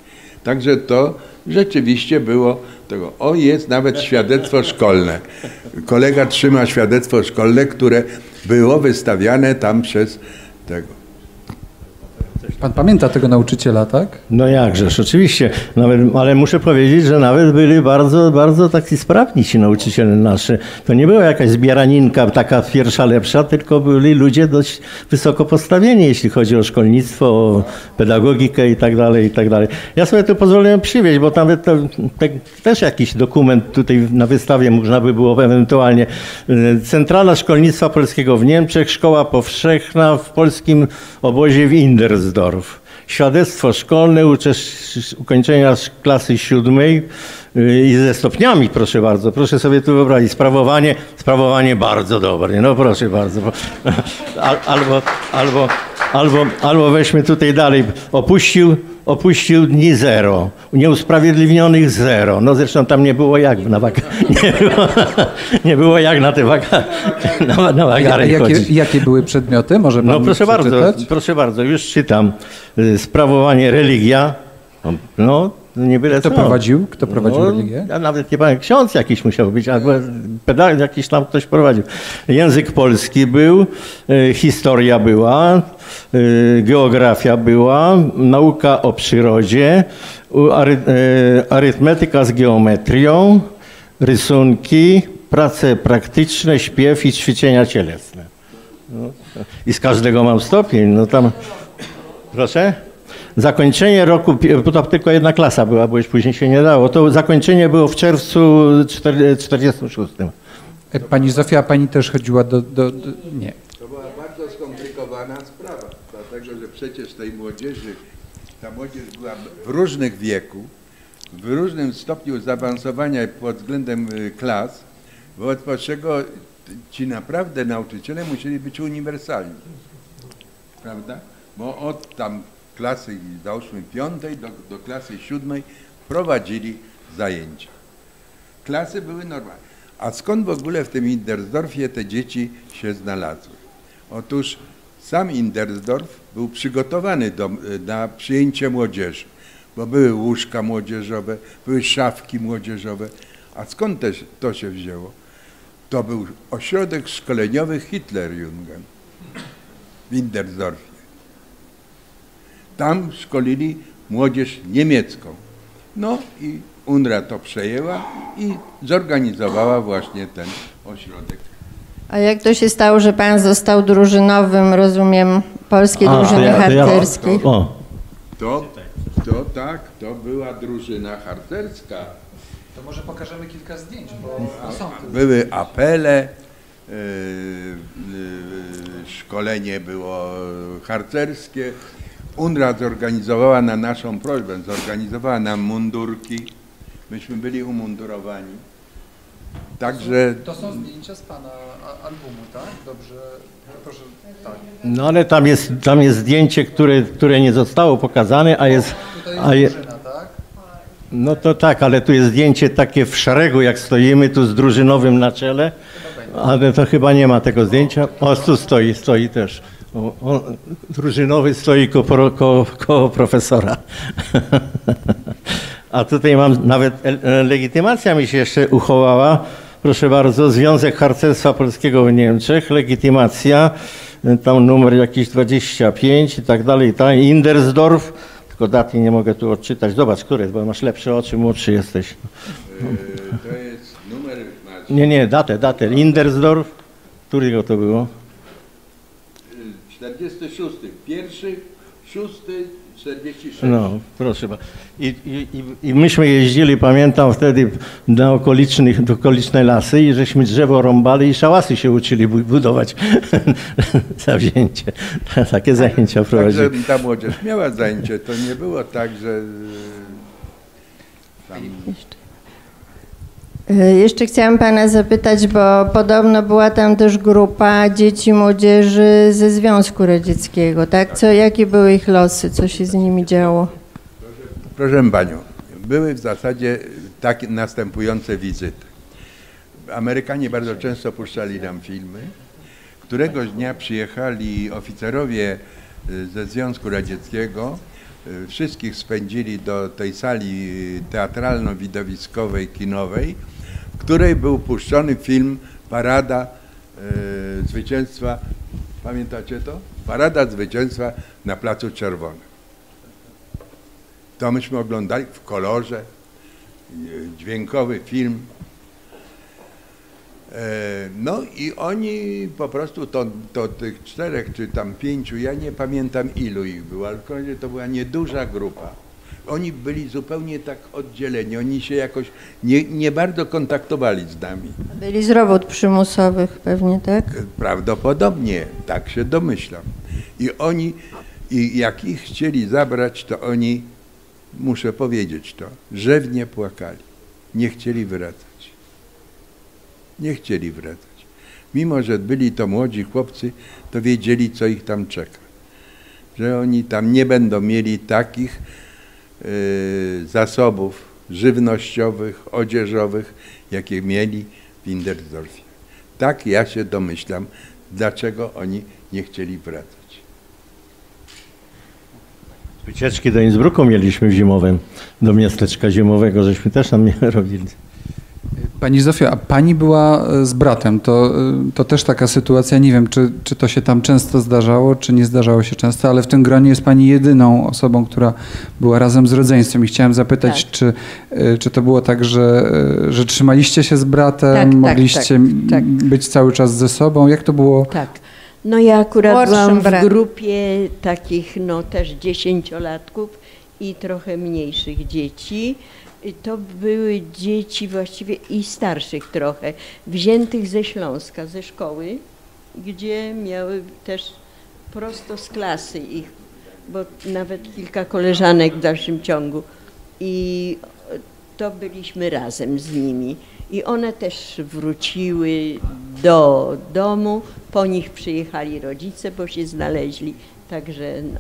S4: Także to rzeczywiście było tego. O, jest nawet świadectwo szkolne. Kolega trzyma świadectwo szkolne, które było wystawiane tam przez tego.
S3: Pan pamięta tego nauczyciela, tak?
S6: No jakżeż, oczywiście. Nawet, ale muszę powiedzieć, że nawet byli bardzo, bardzo tacy sprawni ci nauczyciele nasi. To nie była jakaś zbieraninka taka pierwsza, lepsza, tylko byli ludzie dość wysoko postawieni, jeśli chodzi o szkolnictwo, o pedagogikę i tak dalej, i tak dalej. Ja sobie tu pozwoliłem przywieźć, bo nawet to, te, też jakiś dokument tutaj na wystawie można by było ewentualnie. y, Centrala Szkolnictwa Polskiego w Niemczech, Szkoła Powszechna w polskim obozie w Indersdorf. Świadectwo szkolne ukończenia klasy siódmej y, i ze stopniami, proszę bardzo. Proszę sobie tu wyobrazić. Sprawowanie, sprawowanie bardzo dobre. No proszę bardzo. Al, albo, albo, albo, albo weźmy tutaj dalej. Opuścił, opuścił dni zero. Nieusprawiedliwionych zero. No zresztą tam nie było jak na waka- nie, było, nie było jak na te waka- na, na
S3: jakie, jakie były przedmioty? Może pan
S6: No proszę bardzo, proszę bardzo, już czytam. Y, Sprawowanie religia. No, nie byle
S3: Kto
S6: co.
S3: prowadził? Kto prowadził religię?
S6: Ja nawet nie pamiętam, ksiądz jakiś musiał być, albo pedał jakiś tam ktoś prowadził. Język polski był, y, historia była, geografia była, nauka o przyrodzie, ary, y, arytmetyka z geometrią, rysunki, prace praktyczne, śpiew i ćwiczenia cielesne. No, I z każdego mam stopień. No tam, proszę? Zakończenie roku, bo to tylko jedna klasa była, bo już później się nie dało. To zakończenie było w czerwcu 46.
S3: E, Pani Zofia, pani też chodziła do... do, do nie.
S4: To była bardzo skomplikowana sprawa, dlatego że przecież tej młodzieży, ta młodzież była w różnych wieku, w różnym stopniu zaawansowania pod względem y, klas, wobec czego ci naprawdę nauczyciele musieli być uniwersalni. Prawda? Bo od tam klasy, załóżmy piątej do, do klasy siódmej prowadzili zajęcia. Klasy były normalne. A skąd w ogóle w tym Indersdorfie te dzieci się znalazły? Otóż sam Indersdorf był przygotowany do, na przyjęcie młodzieży, bo były łóżka młodzieżowe, były szafki młodzieżowe. A skąd też to się wzięło? To był ośrodek szkoleniowy Hitlerjungen w Indersdorfie. Tam szkolili młodzież niemiecką. No i UNRWA to przejęła i zorganizowała właśnie ten ośrodek.
S1: A jak to się stało, że pan został drużynowym, rozumiem, polskiej
S6: A, to
S1: drużyny
S6: ja- to ja-
S1: harcerskiej?
S6: O,
S4: To, to tak, to była drużyna harcerska.
S3: To może pokażemy kilka zdjęć, bo są.
S4: Były apele, yy, yy, szkolenie było harcerskie. UNRWA zorganizowała na naszą prośbę, zorganizowała nam mundurki. Myśmy byli umundurowani. Także
S3: To są zdjęcia z pana albumu, tak? Dobrze, proszę, tak.
S6: no ale tam jest, tam jest zdjęcie, które, które nie zostało pokazane, a jest...
S3: Tutaj
S6: A je,
S3: jest drużyna, tak?
S6: no to tak, ale tu jest zdjęcie takie w szeregu, jak stoimy, tu z drużynowym na czele, ale to chyba nie ma tego zdjęcia. O, tu stoi, stoi też. O, o, drużynowy stoi koło, pro- koło, koło profesora. A tutaj mam nawet e, e, legitymacja mi się jeszcze uchowała. Proszę bardzo, Związek Harcerstwa Polskiego w Niemczech, legitymacja, e, tam numer jakiś 25 i tak dalej, i tak. Indersdorf, tylko daty nie mogę tu odczytać. Zobacz, które, bo masz lepsze oczy, młodszy jesteś.
S4: to jest numer
S6: Nie, nie, datę, datę. Indersdorf, którego to było?
S4: yy, 46. Pierwszy, szósty, 46.
S6: No, proszę bardzo. I, i, i- myśmy jeździli, pamiętam wtedy, na okolicznych, do okoliczne lasy i żeśmy drzewo rąbali i szałasy się uczyli bu- budować. Zawzięcie. Takie zajęcia
S4: Także
S6: prowadzili.
S4: ta młodzież miała zajęcie. To nie było tak, że y, tam
S1: E, Jeszcze chciałam Pana zapytać, bo podobno była tam też grupa dzieci, młodzieży ze Związku Radzieckiego, tak? Co, jakie były ich losy? Co się z nimi działo?
S4: Proszę Panią, były w zasadzie takie następujące wizyty. Amerykanie bardzo często puszczali nam filmy. Któregoś dnia przyjechali oficerowie y, ze Związku Radzieckiego. Y, Wszystkich spędzili do tej sali teatralno-widowiskowej, kinowej, w której był puszczony film Parada y, Zwycięstwa. Pamiętacie to? Parada Zwycięstwa na Placu Czerwonym. To myśmy oglądali w kolorze, e, dźwiękowy film. E, No i oni po prostu, to, to tych czterech czy tam pięciu, ja nie pamiętam ilu ich było, ale w razie to była nieduża grupa. Oni byli zupełnie tak oddzieleni, oni się jakoś nie, nie bardzo kontaktowali z nami.
S1: Byli z robót przymusowych pewnie, tak?
S4: Prawdopodobnie, tak się domyślam. I oni, i jak ich chcieli zabrać, to oni, muszę powiedzieć to, rzewnie płakali. Nie chcieli wracać. Nie chcieli wracać. Mimo, że byli to młodzi chłopcy, to wiedzieli, co ich tam czeka. Że oni tam nie będą mieli takich y, zasobów żywnościowych, odzieżowych, jakie mieli w Indersdorfie. Tak ja się domyślam, dlaczego oni nie chcieli wracać.
S6: Wycieczki do Innsbrucku mieliśmy w zimowym, do miasteczka zimowego, żeśmy też tam robili.
S3: Pani Zofio, a pani była e, z bratem, to, e, to też taka sytuacja, nie wiem, czy, czy to się tam często zdarzało, czy nie zdarzało się często, ale w tym gronie jest pani jedyną osobą, która była razem z rodzeństwem i chciałem zapytać,
S7: Tak.
S3: czy, e, czy to było tak, że, że trzymaliście się z bratem,
S7: Tak, tak,
S3: mogliście
S7: tak, tak.
S3: być cały czas ze sobą, jak to było?
S7: Tak. No ja akurat
S1: Młodszym
S7: byłam w grupie takich no też dziesięciolatków i trochę mniejszych dzieci. I To były dzieci właściwie i starszych trochę, wziętych ze Śląska, ze szkoły, gdzie miały też prosto z klasy ich, bo nawet kilka koleżanek w dalszym ciągu. I to byliśmy razem z nimi. I one też wróciły do domu, po nich przyjechali rodzice, bo się znaleźli, także no.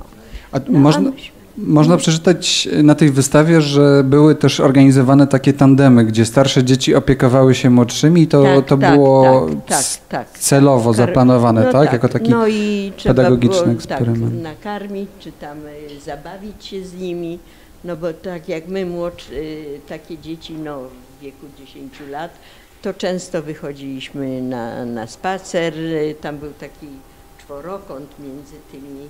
S3: A
S7: No,
S3: można,
S7: a myśmy-
S3: można przeczytać na tej wystawie, że były też organizowane takie tandemy, gdzie starsze dzieci opiekowały się młodszymi i to,
S7: Tak,
S3: to
S7: tak,
S3: było
S7: tak, tak, tak.
S3: celowo zaplanowane,
S7: no
S3: tak? Jako taki
S7: no i
S3: pedagogiczny
S7: było,
S3: eksperyment.
S7: Tak, nakarmić, czy tam y, zabawić się z nimi, no bo tak jak my młodsze, y, takie dzieci no, w wieku 10 lat, to często wychodziliśmy na, na spacer, tam był taki czworokąt między tymi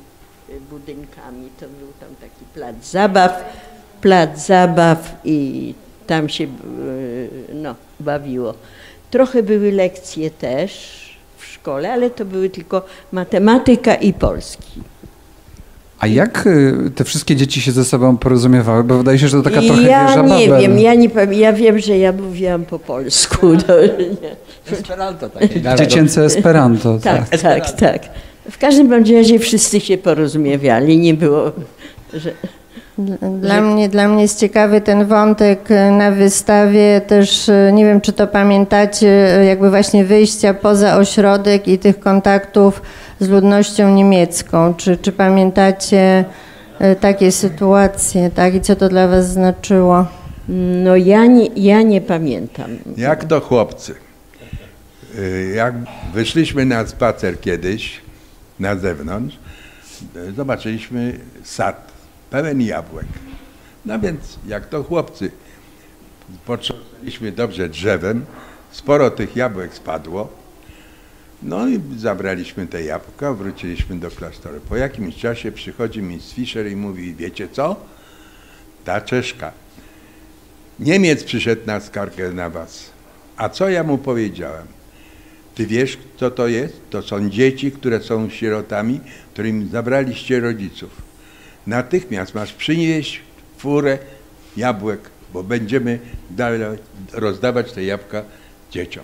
S7: budynkami, to był tam taki plac zabaw, plac zabaw i tam się y, no, bawiło. Trochę były lekcje też w szkole, ale to były tylko matematyka i polski.
S3: A jak y, te wszystkie dzieci się ze sobą porozumiewały? Bo wydaje się, że to taka trochę
S7: ja
S3: wieża
S7: nie
S3: Babel.
S7: wiem, ja nie pamię- ja wiem, że ja mówiłam po polsku. No, nie.
S8: Esperanto takie.
S3: Dziecięce Esperanto. tak.
S7: Tak, tak, tak. W każdym bądź razie wszyscy się porozumiewali, nie było, że...
S1: Dla mnie, dla mnie jest ciekawy ten wątek e, na wystawie też, e, nie wiem czy to pamiętacie, e, jakby właśnie wyjścia poza ośrodek i tych kontaktów z ludnością niemiecką. Czy, czy pamiętacie takie sytuacje, tak? I co to dla was znaczyło?
S7: No ja nie, ja nie pamiętam.
S4: Jak to chłopcy? Jak wyszliśmy na spacer kiedyś na zewnątrz, zobaczyliśmy sad pełen jabłek. No więc jak to chłopcy, potrząsnęliśmy dobrze drzewem, sporo tych jabłek spadło, no i zabraliśmy te jabłka, wróciliśmy do klasztoru. Po jakimś czasie przychodzi Miss Fischer i mówi, wiecie co? Ta Czeszka, Niemiec przyszedł na skargę na was. A co ja mu powiedziałem? Ty wiesz, co to jest? To są dzieci, które są sierotami, którym zabraliście rodziców. natychmiast masz przynieść furę jabłek, bo będziemy dalej rozdawać te jabłka dzieciom.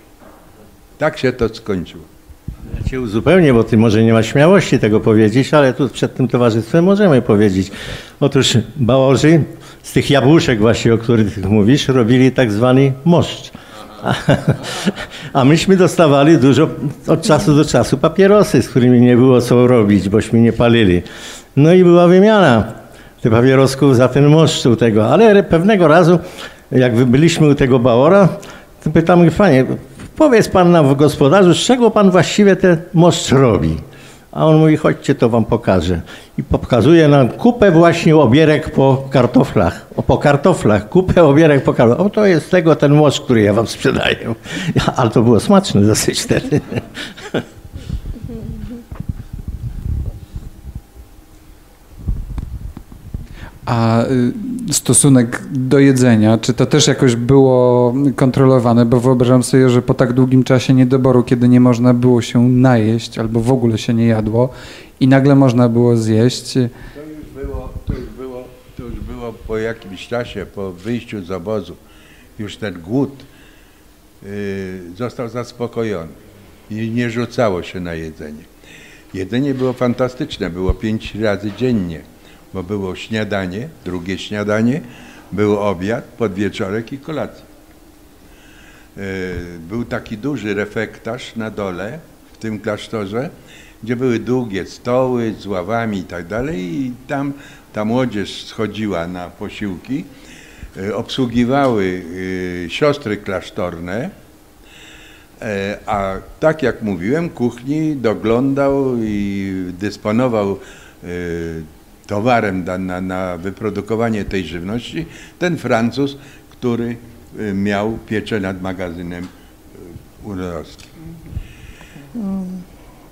S4: Tak się to skończyło.
S6: Ja cię uzupełnię, bo ty może nie ma śmiałości tego powiedzieć, ale tu przed tym towarzystwem możemy powiedzieć. Otóż Bałorzy z tych jabłuszek właśnie, o których mówisz, robili tak zwany moszcz. A, myśmy dostawali dużo od czasu do czasu papierosy, z którymi nie było co robić, bośmy nie palili. No i była wymiana tych papierosków za ten moszcz u tego. Ale pewnego razu, jak byliśmy u tego Bałora, to pytamy, panie, powiedz pan nam gospodarzu, z czego pan właściwie ten moszcz robi? A on mówi, chodźcie, to wam pokażę. I pokazuje nam kupę właśnie obierek po kartoflach. O, po kartoflach, kupę obierek po kartoflach. O, to jest tego ten moszcz, który ja wam sprzedaję. Ale to było smaczne dosyć wtedy.
S3: A y, stosunek do jedzenia, czy to też jakoś było kontrolowane? Bo wyobrażam sobie, że po tak długim czasie niedoboru, kiedy nie można było się najeść albo w ogóle się nie jadło i nagle można było zjeść.
S4: To już było, to już było, to już było po jakimś czasie, po wyjściu z obozu, już ten głód yy, został zaspokojony i nie rzucało się na jedzenie. Jedzenie było fantastyczne, było pięć razy dziennie bo było śniadanie, drugie śniadanie, był obiad, podwieczorek i kolacja. E, był taki duży refektarz na dole w tym klasztorze, gdzie były długie stoły z ławami i tak dalej i tam ta młodzież schodziła na posiłki, e, obsługiwały e, siostry klasztorne, a tak jak mówiłem, kuchni doglądał i dysponował towarem na, na wyprodukowanie tej żywności ten Francuz, który y, miał pieczę nad magazynem y, urodowskim.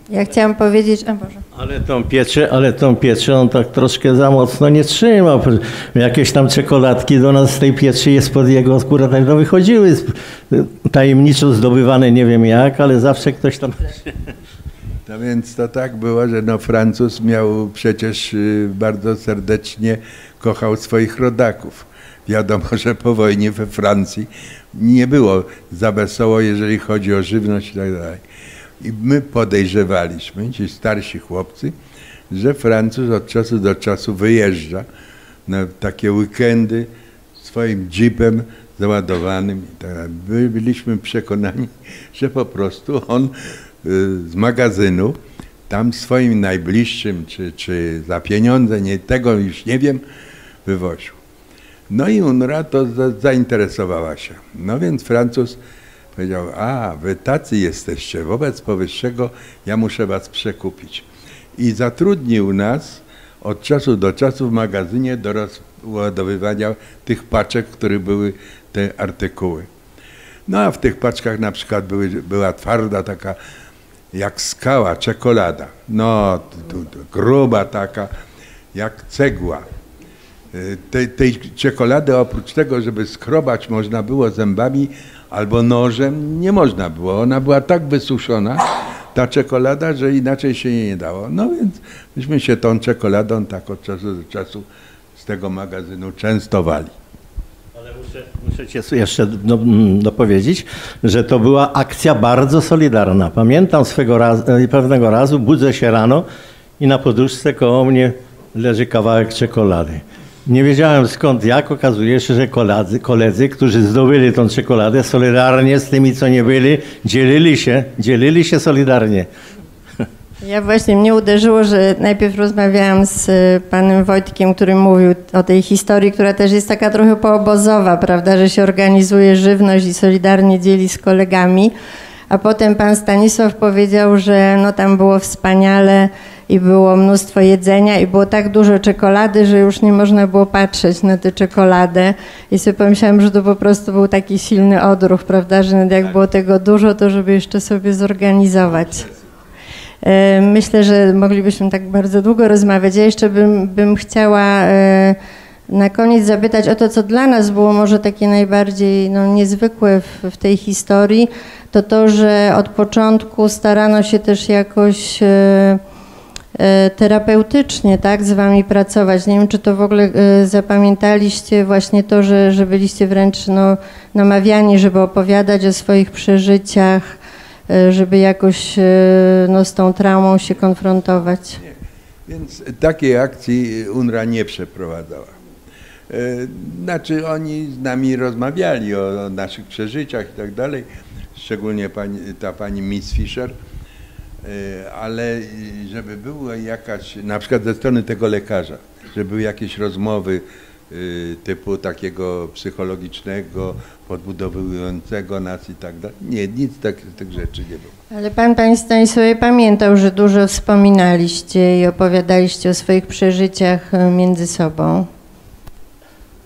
S1: Ja chciałam powiedzieć.
S6: Ale tą pieczę, ale tą pieczę on tak troszkę za mocno nie trzymał. Jakieś tam czekoladki do nas z tej pieczy jest pod jego akurat tak no wychodziły tajemniczo zdobywane, nie wiem jak, ale zawsze ktoś tam
S4: no więc to tak było, że no Francuz miał przecież y, bardzo serdecznie kochał swoich rodaków. Wiadomo, że po wojnie we Francji nie było za wesoło, jeżeli chodzi o żywność i tak dalej. I my podejrzewaliśmy, ci starsi chłopcy, że Francuz od czasu do czasu wyjeżdża na takie weekendy swoim jeepem załadowanym. Tak byliśmy przekonani, że po prostu on z magazynu, tam swoim najbliższym, czy, czy za pieniądze, nie, tego już nie wiem, wywoził. No i UNRWA to za, zainteresowała się. No więc Francuz powiedział, a wy tacy jesteście, wobec powyższego ja muszę was przekupić. I zatrudnił nas od czasu do czasu w magazynie do rozładowywania tych paczek, w których były te artykuły. No a w tych paczkach na przykład były, była twarda taka jak skała, czekolada. No, gruba taka, jak cegła. Y, tej, tej czekolady oprócz tego, żeby skrobać można było zębami albo nożem, nie można było. Ona była tak wysuszona, ta czekolada, że inaczej się jej nie dało. No więc myśmy się tą czekoladą tak od czasu do czasu z tego magazynu częstowali.
S6: Muszę Cię jeszcze dopowiedzieć, że to była akcja bardzo solidarna. Pamiętam swego razu, e, pewnego razu, budzę się rano i na poduszce koło mnie leży kawałek czekolady. Nie wiedziałem skąd, jak okazuje się, że koledzy, koledzy, którzy zdobyli tą czekoladę, solidarnie z tymi, co nie byli, dzielili się, dzielili się solidarnie.
S1: Ja właśnie mnie uderzyło, że najpierw rozmawiałam z e, panem Wojtkiem, który mówił o tej historii, która też jest taka trochę poobozowa, prawda, że się organizuje żywność i solidarnie dzieli z kolegami. A potem pan Stanisław powiedział, że no tam było wspaniale i było mnóstwo jedzenia i było tak dużo czekolady, że już nie można było patrzeć na tę czekoladę. I sobie pomyślałam, że to po prostu był taki silny odruch, prawda, że jak tak. było tego dużo, to żeby jeszcze sobie zorganizować. E, myślę, że moglibyśmy tak bardzo długo rozmawiać. Ja jeszcze bym, bym chciała e, na koniec zapytać o to, co dla nas było może takie najbardziej no, niezwykłe w, w tej historii, to to, że od początku starano się też jakoś e, terapeutycznie, tak, z wami pracować. Nie wiem, czy to w ogóle zapamiętaliście właśnie to, że, że byliście wręcz no, namawiani, żeby opowiadać o swoich przeżyciach, żeby jakoś no, z tą traumą się konfrontować.
S4: Więc takiej akcji UNRWA nie przeprowadzała. Znaczy oni z nami rozmawiali o, naszych przeżyciach i tak dalej, szczególnie pani, ta pani Miss Fisher, E, ale żeby była jakaś, na przykład ze strony tego lekarza, żeby były jakieś rozmowy e, typu takiego psychologicznego, podbudowującego nas i tak dalej. Nie, nic tak, tych rzeczy nie było.
S1: Ale pan, panie Stanisławie, pamiętał, że dużo wspominaliście i opowiadaliście o swoich przeżyciach e, między sobą.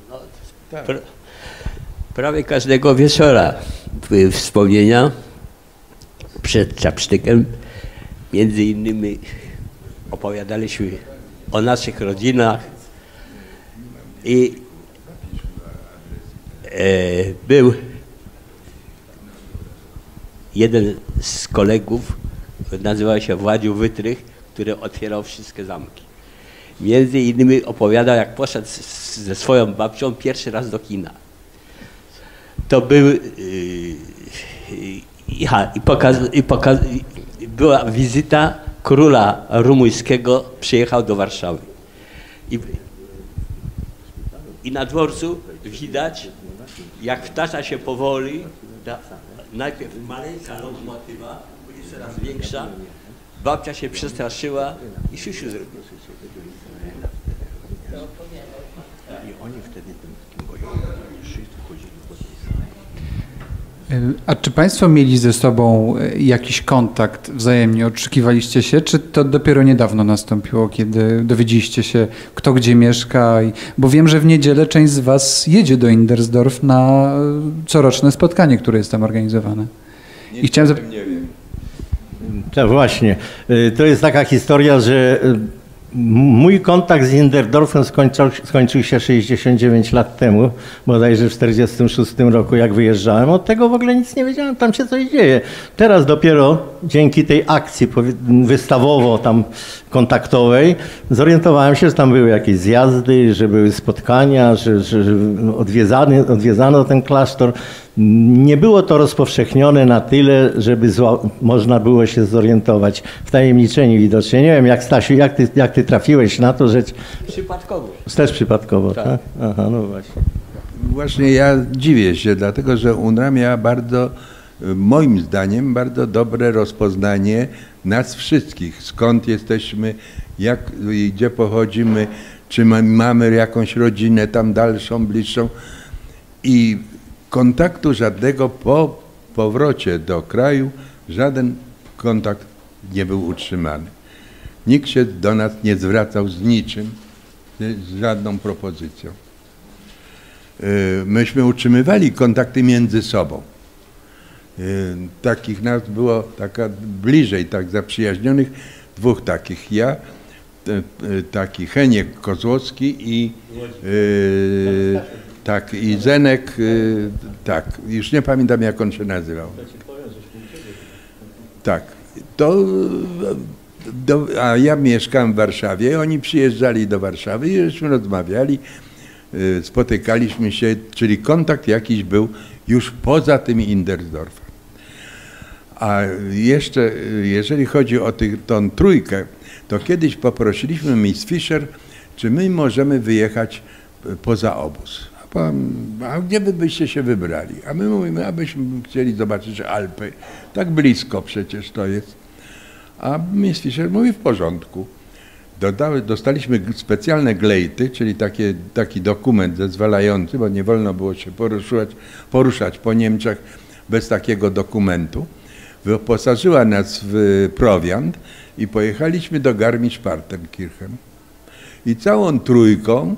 S8: No, tak. pra, prawie każdego wieczora były wspomnienia przed czapsztykiem Między innymi opowiadaliśmy o naszych rodzinach i e, był jeden z kolegów, nazywał się Władziu Wytrych, który otwierał wszystkie zamki. Między innymi opowiadał, jak poszedł ze swoją babcią pierwszy raz do kina. To był yy, i, i, pokaz, i, pokaz, była wizyta króla rumuńskiego, przyjechał do Warszawy. I, i na dworcu widać, jak wtacza się powoli, ta, najpierw maleńka lokomotywa, później coraz większa, babcia się przestraszyła i siusiu zrobił. I oni wtedy
S3: A czy Państwo mieli ze sobą e, jakiś kontakt wzajemnie? Oczekiwaliście się, czy to dopiero niedawno nastąpiło, kiedy dowiedzieliście się, kto gdzie mieszka? Bo wiem, że w niedzielę część z Was jedzie do Indersdorf na e, coroczne spotkanie, które jest tam organizowane.
S4: I chciałem zapytać. Nie wiem.
S6: To właśnie. E, to jest taka historia, że Mój kontakt z Inderdorfem skończył, skończył się 69 lat temu, bodajże w 46 roku, jak wyjeżdżałem. Od tego w ogóle nic nie wiedziałem, tam się coś dzieje. Teraz dopiero dzięki tej akcji wystawowo tam kontaktowej zorientowałem się, że tam były jakieś zjazdy, że były spotkania, że, że odwiedzano ten klasztor. Nie było to rozpowszechnione na tyle, żeby zła, można było się zorientować. Wtajemniczeni widocznie. Nie wiem, jak Stasiu, jak ty, jak ty trafiłeś na to, że...
S8: Przypadkowo.
S6: Też przypadkowo, tak? tak?
S4: Aha, no właśnie. Właśnie ja dziwię się, dlatego że UNRWA miała bardzo, moim zdaniem, bardzo dobre rozpoznanie nas wszystkich. Skąd jesteśmy, jak i gdzie pochodzimy, czy mamy jakąś rodzinę tam dalszą, bliższą. I kontaktu żadnego po powrocie do kraju, żaden kontakt nie był utrzymany. Nikt się do nas nie zwracał z niczym, z żadną propozycją. Y, myśmy utrzymywali kontakty między sobą. Y, takich nas było taka bliżej, tak zaprzyjaźnionych, dwóch takich. Ja, taki Heniek Kozłowski i tak, i Zenek, y, tak, już nie pamiętam jak on się nazywał. Tak, to, a ja mieszkam w Warszawie, oni przyjeżdżali do Warszawy i żeśmy rozmawiali, y, spotykaliśmy się, czyli kontakt jakiś był już poza tym Indersdorfem. A jeszcze, y, jeżeli chodzi o tych, tą trójkę, to kiedyś poprosiliśmy Miss Fisher, czy my możemy wyjechać poza obóz. A gdzie by byście się wybrali? A my mówimy, abyśmy chcieli zobaczyć Alpy. Tak blisko przecież to jest. A Miss Fisher mówi w porządku. Dodały, dostaliśmy specjalne glejty, czyli takie, taki dokument zezwalający, bo nie wolno było się poruszać, poruszać po Niemczech bez takiego dokumentu. Wyposażyła nas w prowiant i pojechaliśmy do Garmisch-Partenkirchen. I całą trójką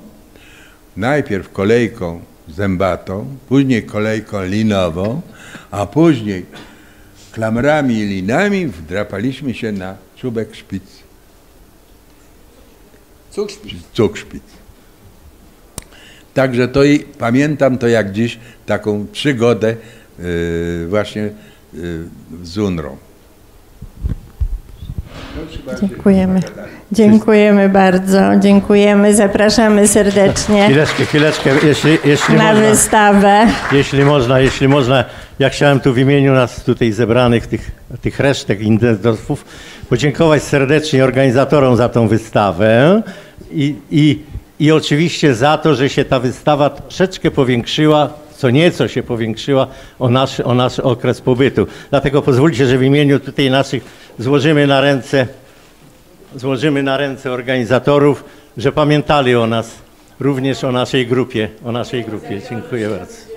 S4: najpierw kolejką zębatą, później kolejką linową, a później klamrami i linami wdrapaliśmy się na czubek szpic. Cukrzpic. Także to i pamiętam to jak dziś taką przygodę yy, właśnie yy, z UNRą.
S1: Dziękujemy. Dziękujemy bardzo. Dziękujemy. Zapraszamy serdecznie
S6: Chwileczkę, chwileczkę, jeśli, jeśli
S1: na
S6: można.
S1: wystawę.
S6: Jeśli można, jeśli można, ja chciałem tu w imieniu nas tutaj zebranych, tych, tych resztek Indendorfów, podziękować serdecznie organizatorom za tą wystawę i, i, i oczywiście za to, że się ta wystawa troszeczkę powiększyła, co nieco się powiększyła o nasz, o nasz okres pobytu. Dlatego pozwólcie, że w imieniu tutaj naszych złożymy na ręce, złożymy na ręce organizatorów, że pamiętali o nas, również o naszej grupie, o naszej grupie. Dziękuję bardzo.